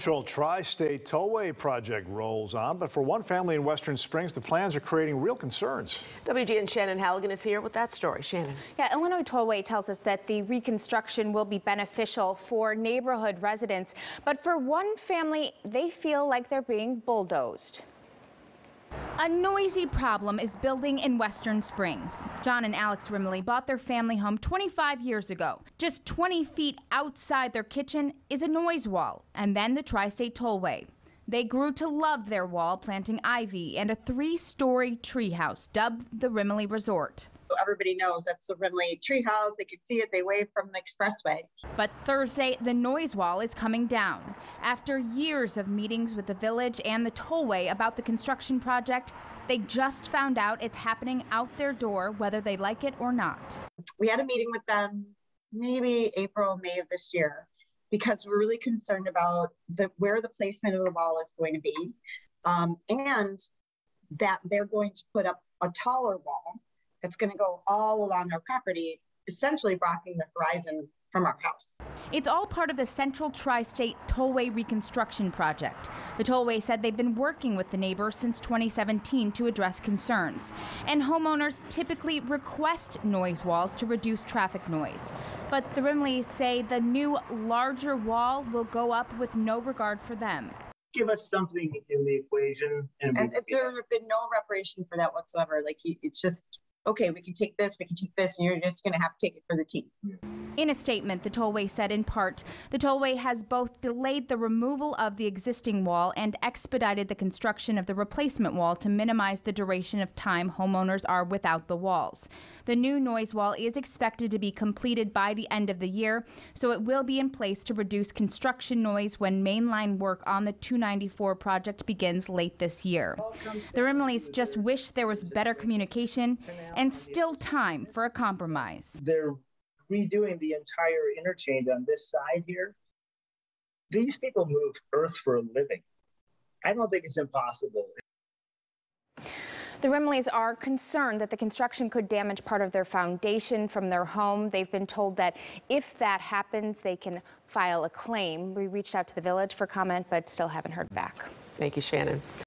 Central Tri-State Tollway project rolls on, but for one family in Western Springs, the plans are creating real concerns. WGN Shannon Halligan is here with that story. Shannon. Yeah, Illinois Tollway tells us that the reconstruction will be beneficial for neighborhood residents, but for one family, they feel like they're being bulldozed. A noisy problem is building in Western Springs. John and Alex Rimley bought their family home 25 years ago. Just 20 feet outside their kitchen is a noise wall, and then the Tri State Tollway. They grew to love their wall, planting ivy and a three story treehouse dubbed the Rimley Resort. Everybody knows that's the Rimley treehouse. They can see it, they wave from the expressway. But Thursday, the noise wall is coming down. After years of meetings with the village and the tollway about the construction project, they just found out it's happening out their door, whether they like it or not. We had a meeting with them maybe April, May of this year because we're really concerned about the where the placement of the wall is going to be um, and that they're going to put up a taller wall that's going to go all along our property, essentially blocking the horizon from our house. It's all part of the Central Tri State Tollway Reconstruction Project. The Tollway said they've been working with the neighbors since 2017 to address concerns. And homeowners typically request noise walls to reduce traffic noise. But the Rimleys say the new, larger wall will go up with no regard for them. Give us something in the equation. And, And we, there have been no reparation for that whatsoever. Like, it's just, okay, we can take this, we can take this, and you're just going to have to take it for the team. In a statement, the tollway said in part, the tollway has both delayed the removal of the existing wall and expedited the construction of the replacement wall to minimize the duration of time homeowners are without the walls. The new noise wall is expected to be completed by the end of the year, so it will be in place to reduce construction noise when mainline work on the 294 project begins late this year. The Rimleys just wish there was better communication and still time for a compromise. they're redoing the entire interchange on this side here. These people move earth for a living. I don't think it's impossible. The Rimleys are concerned that the construction could damage part of their foundation from their home. They've been told that if that happens, they can file a claim. We reached out to the village for comment, but still haven't heard back. Thank you, Shannon.